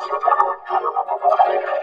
thank